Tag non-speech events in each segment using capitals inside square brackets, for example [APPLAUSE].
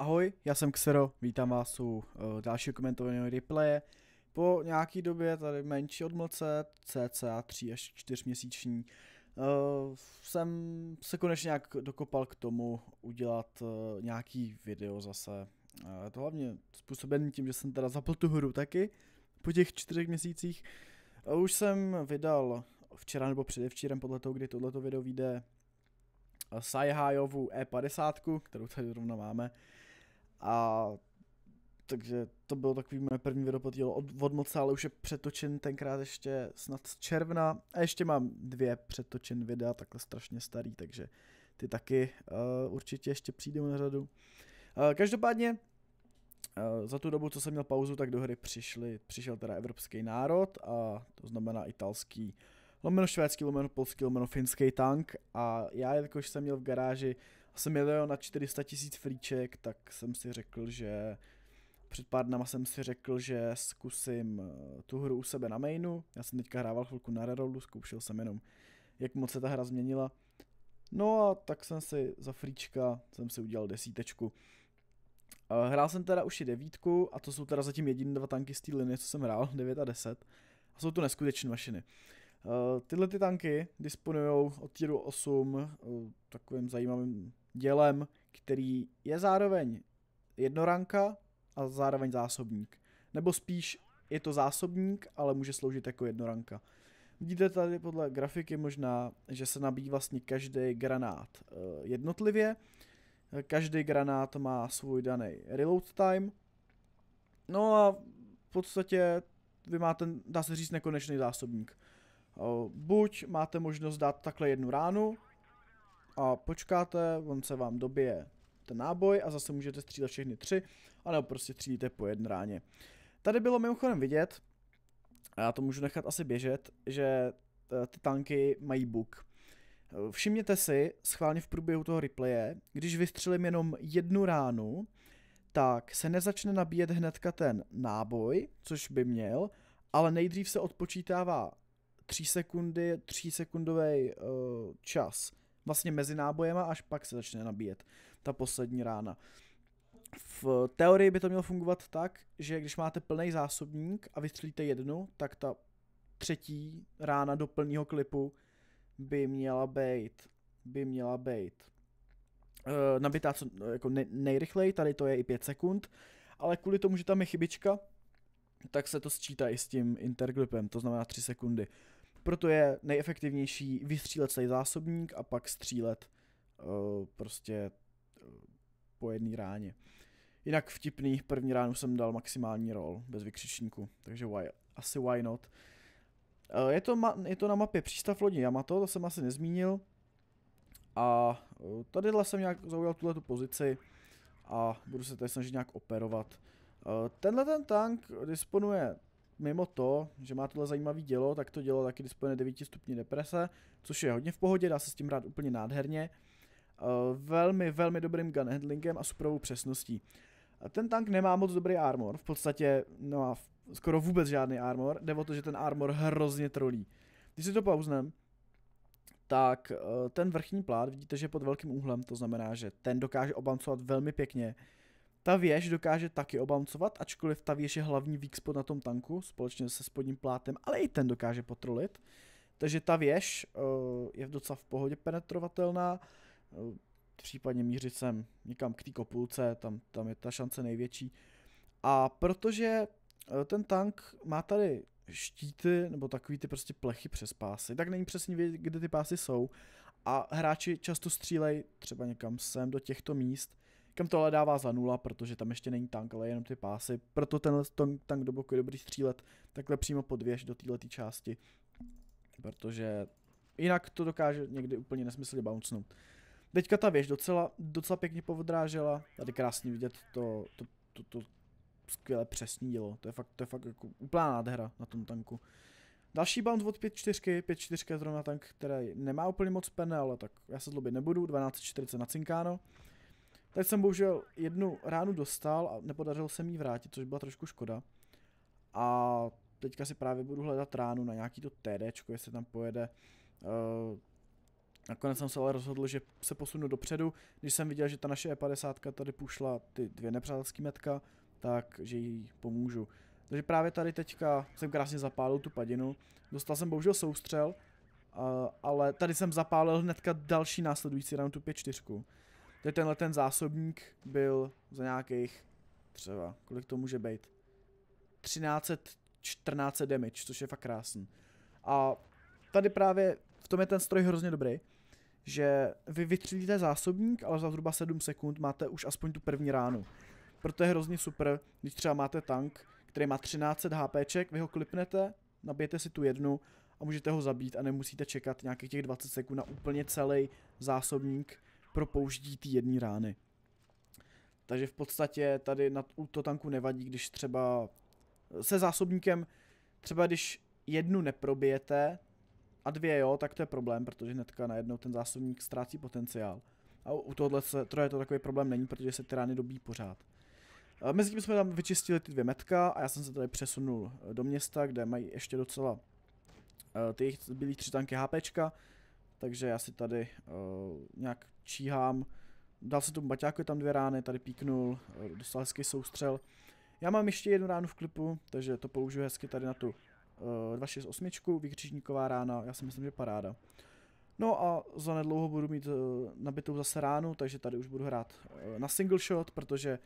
Ahoj, já jsem Xero, vítám vás u uh, dalšího komentovaného replaye. Po nějaký době, tady menší odmlce, cca 3 až 4 měsíční, uh, jsem se konečně nějak dokopal k tomu udělat uh, nějaký video zase. Uh, to hlavně způsobený tím, že jsem teda zapl tu hru taky po těch čtyřech měsících. Uh, už jsem vydal včera nebo předevčírem podle toho, kdy tohleto video vyjde Saihajovu E50, kterou tady zrovna máme. A takže to bylo takový moje první video pod od, od moc, ale už je přetočen tenkrát ještě snad z června. A ještě mám dvě přetočen videa, takhle strašně starý, takže ty taky uh, určitě ještě přijdou na řadu. Uh, každopádně uh, za tu dobu, co jsem měl pauzu, tak do hry přišli, přišel teda evropský národ a to znamená italský lomeno švédský, lomeno polský, lomeno finský tank a já, jakož jsem měl v garáži asi milion na 400 tisíc flíček, tak jsem si řekl, že před pár dnama jsem si řekl, že zkusím eh, tu hru u sebe na mainu. Já jsem teďka hrával chvilku na rerollu, zkoušel jsem jenom, jak moc se ta hra změnila. No a tak jsem si za fríčka, jsem si udělal desítečku. Hrál jsem teda už i devítku a to jsou teda zatím jediné dva tanky z té linie, co jsem hrál, 9 a 10. A jsou to neskutečné mašiny. Uh, tyhle ty tanky disponují od tieru 8 uh, takovým zajímavým dělem, který je zároveň jednoranka a zároveň zásobník. Nebo spíš je to zásobník, ale může sloužit jako jednoranka. Vidíte tady podle grafiky možná, že se nabíjí vlastně každý granát uh, jednotlivě. Každý granát má svůj daný reload time. No a v podstatě vy máte, dá se říct, nekonečný zásobník. Buď máte možnost dát takhle jednu ránu a počkáte, on se vám dobije ten náboj a zase můžete střílet všechny tři, anebo prostě střílíte po jedné ráně. Tady bylo mimochodem vidět, a já to můžu nechat asi běžet, že e, ty tanky mají bug. Všimněte si, schválně v průběhu toho replaye, když vystřelím jenom jednu ránu, tak se nezačne nabíjet hnedka ten náboj, což by měl, ale nejdřív se odpočítává 3 sekundy, 3 sekundový uh, čas vlastně mezi nábojema, až pak se začne nabíjet ta poslední rána. V teorii by to mělo fungovat tak, že když máte plný zásobník a vystřelíte jednu, tak ta třetí rána do plného klipu by měla být by měla být uh, nabitá co, jako ne, nejrychleji, tady to je i 5 sekund, ale kvůli tomu, že tam je chybička, tak se to sčítá i s tím interglipem, to znamená 3 sekundy. Proto je nejefektivnější vystřílet celý zásobník a pak střílet uh, prostě uh, po jedné ráně. Jinak vtipný, první ránu jsem dal maximální roll, bez vykřičníku, takže why, asi why not. Uh, je, to ma- je to na mapě přístav lodi Yamato, to jsem asi nezmínil. A uh, jsem nějak zaujal tuhle tu pozici a budu se tady snažit nějak operovat. Uh, tenhle ten tank disponuje mimo to, že má tohle zajímavé dělo, tak to dělo taky disponuje 9 stupní deprese, což je hodně v pohodě, dá se s tím hrát úplně nádherně. Uh, velmi, velmi dobrým gun handlingem a superovou přesností. Ten tank nemá moc dobrý armor, v podstatě nemá skoro vůbec žádný armor, jde o to, že ten armor hrozně trolí. Když si to pauznem, tak uh, ten vrchní plát vidíte, že je pod velkým úhlem, to znamená, že ten dokáže obancovat velmi pěkně. Ta věž dokáže taky obamcovat, ačkoliv ta věž je hlavní weak spot na tom tanku, společně se spodním plátem, ale i ten dokáže potrolit. Takže ta věž uh, je docela v pohodě penetrovatelná, uh, případně mířit sem někam k té kopulce, tam, tam je ta šance největší. A protože uh, ten tank má tady štíty, nebo takový ty prostě plechy přes pásy, tak není přesně vědět, kde ty pásy jsou. A hráči často střílejí třeba někam sem do těchto míst, kam to ale dává za nula, protože tam ještě není tank, ale jenom ty pásy. Proto ten tank do boku je dobrý střílet takhle přímo pod věž do této části. Protože jinak to dokáže někdy úplně nesmyslně bouncenout. Teďka ta věž docela, docela pěkně povodrážela, tady krásně vidět to, to, to, to skvěle přesní dělo, to je fakt, to je fakt jako úplná nádhera na tom tanku. Další bounce od 5.4, 5.4 je zrovna tank, který nemá úplně moc pene, ale tak já se zlobit nebudu, 12.40 na cinkáno. Teď jsem bohužel jednu ránu dostal a nepodařilo se mi vrátit, což byla trošku škoda. A teďka si právě budu hledat ránu na nějaký to TD, jestli tam pojede. Uh, Nakonec jsem se ale rozhodl, že se posunu dopředu, když jsem viděl, že ta naše E50 tady pušla ty dvě nepřátelský metka, tak že jí pomůžu. Takže právě tady teďka jsem krásně zapálil tu padinu, dostal jsem bohužel soustřel, uh, ale tady jsem zapálil hnedka další následující round tu 5-4. Tady tenhle ten zásobník byl za nějakých třeba, kolik to může být, 1300 14 damage, což je fakt krásný. A tady právě v tom je ten stroj hrozně dobrý, že vy vytřídíte zásobník, ale za zhruba 7 sekund máte už aspoň tu první ránu. Proto je hrozně super, když třeba máte tank, který má 1300 HPček, vy ho klipnete, nabijete si tu jednu a můžete ho zabít a nemusíte čekat nějakých těch 20 sekund na úplně celý zásobník pro použití té jedné rány. Takže v podstatě tady na to tanku nevadí, když třeba se zásobníkem, třeba když jednu neprobijete a dvě jo, tak to je problém, protože hnedka najednou ten zásobník ztrácí potenciál. A u tohohle se, troje to takový problém není, protože se ty rány dobí pořád. Mezitím jsme tam vyčistili ty dvě metka a já jsem se tady přesunul eh, do města, kde mají ještě docela uh, ty jejich tři tanky HPčka, takže já si tady uh, nějak číhám. Dal se tomu baťáku, tam dvě rány, tady píknul, uh, dostal hezký soustřel. Já mám ještě jednu ránu v klipu, takže to použiju hezky tady na tu uh, 268, vykřižníková rána, já si myslím, že paráda. No a za nedlouho budu mít uh, nabitou zase ránu, takže tady už budu hrát uh, na single shot, protože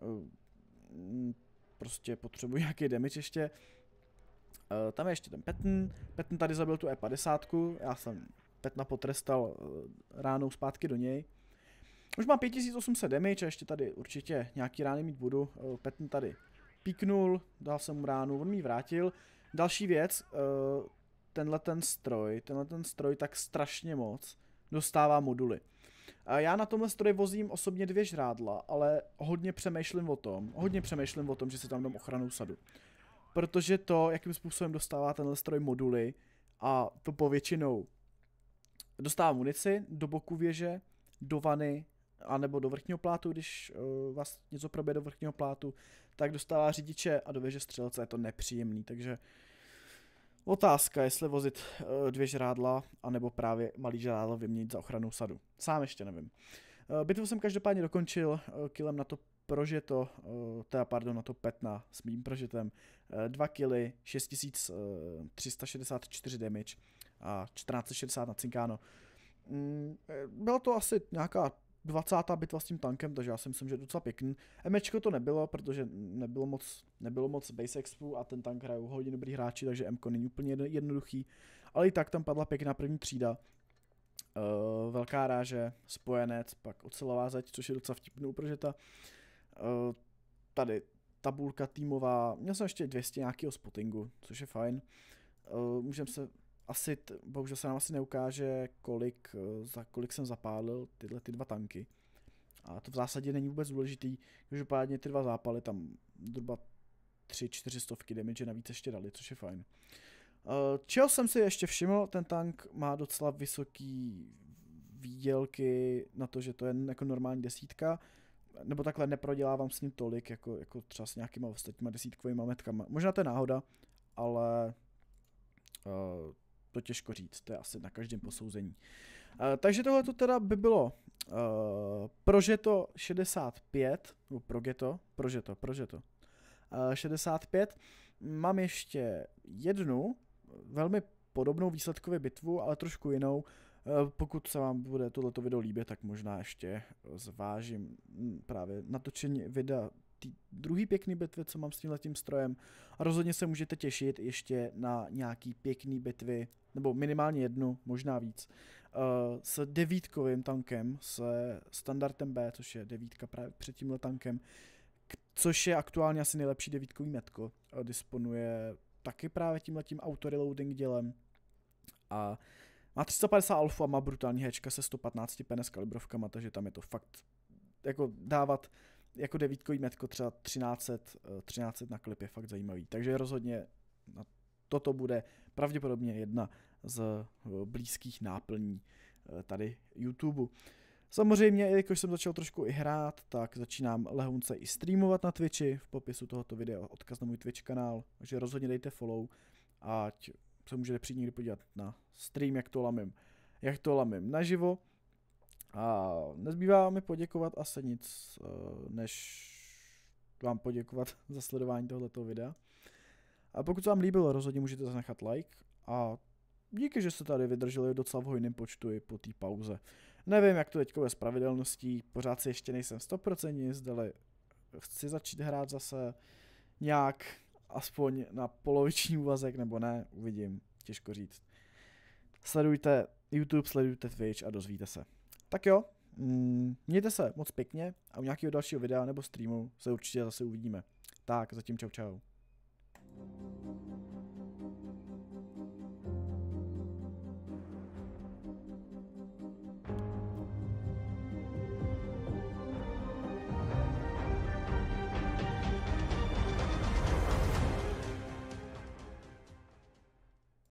uh, prostě potřebuji [LAUGHS] nějaký damage ještě. Uh, tam je ještě ten Petn, Petn tady zabil tu E50, já jsem Petna potrestal uh, ránou zpátky do něj. Už mám 5800 damage a ještě tady určitě nějaký rány mít budu. Uh, Petn tady píknul, dal jsem mu ránu, on mi vrátil. Další věc, uh, tenhle ten stroj, tenhle ten stroj tak strašně moc dostává moduly. Já na tomhle stroji vozím osobně dvě žrádla, ale hodně přemýšlím o tom, hodně přemýšlím o tom, že si tam dám ochranou sadu. Protože to, jakým způsobem dostává tenhle stroj moduly a to povětšinou dostává munici do boku věže, do vany, anebo do vrchního plátu, když uh, vás něco probije do vrchního plátu, tak dostává řidiče a do věže střelce, je to nepříjemný, takže otázka, jestli vozit uh, dvě žrádla, anebo právě malý žrádlo vyměnit za ochranou sadu. Sám ještě nevím. Uh, bitvu jsem každopádně dokončil uh, killem na to prožeto, uh, teda pardon, na to petna s mým prožetem. Uh, 2 killy, 6364 damage a 1460 na cinkáno. Mm, bylo to asi nějaká 20. bitva s tím tankem, takže já si myslím, že docela pěkný. Mčko to nebylo, protože nebylo moc, nebylo moc base expu a ten tank hrajou hodně dobrý hráči, takže Mko není úplně jednoduchý. Ale i tak tam padla pěkná první třída. Uh, velká ráže, spojenec, pak ocelová zeď, což je docela vtipný protože ta uh, tady tabulka týmová, měl jsem ještě 200 nějakého spottingu, což je fajn. Uh, můžeme se asi, bohužel se nám asi neukáže, kolik, eh, za kolik jsem zapálil tyhle ty dva tanky. A to v zásadě není vůbec důležitý, každopádně ty dva zápaly tam zhruba 3-4 stovky damage navíc ještě dali, což je fajn. Eh, čeho jsem si ještě všiml, ten tank má docela vysoký výdělky na to, že to je jako normální desítka, nebo takhle neprodělávám s ním tolik, jako, jako třeba s nějakýma ostatníma desítkovými metkama. Možná to je náhoda, ale uh, to těžko říct, to je asi na každém posouzení. Uh, takže tohle to teda by bylo uh, Prožeto 65, nebo Progeto, Prožeto, Prožeto uh, 65. Mám ještě jednu velmi podobnou výsledkově bitvu, ale trošku jinou. Pokud se vám bude tohleto video líbit, tak možná ještě zvážím právě natočení videa té druhý pěkný bitvy, co mám s tímhletím strojem. A rozhodně se můžete těšit ještě na nějaký pěkný bitvy, nebo minimálně jednu, možná víc, uh, s devítkovým tankem, s standardem B, což je devítka právě před tímhle tankem, což je aktuálně asi nejlepší devítkový metko. Disponuje taky právě tímhletím auto-reloading dělem. A má 350 alfa má brutální hečka se 115 penes kalibrovkama, takže tam je to fakt jako dávat jako devítkový metko třeba 1300, 1300 na klip je fakt zajímavý. Takže rozhodně na toto bude pravděpodobně jedna z eh, blízkých náplní eh, tady YouTube. Samozřejmě, jelikož jsem začal trošku i hrát, tak začínám lehonce i streamovat na Twitchi, v popisu tohoto videa odkaz na můj Twitch kanál, takže rozhodně dejte follow, ať se můžete přijít někdy podívat na stream, jak to lamím. jak to lamím naživo. A nezbývá mi poděkovat asi nic, eh, než vám poděkovat [LAUGHS] za sledování tohoto videa. A pokud se vám líbilo, rozhodně můžete zanechat like a díky, že jste tady vydrželi docela v hojném počtu i po té pauze. Nevím, jak to teď je s pravidelností, pořád si ještě nejsem 100% zdali chci začít hrát zase nějak aspoň na poloviční úvazek nebo ne, uvidím, těžko říct. Sledujte YouTube, sledujte Twitch a dozvíte se. Tak jo, mm, mějte se moc pěkně a u nějakého dalšího videa nebo streamu se určitě zase uvidíme. Tak, zatím čau čau.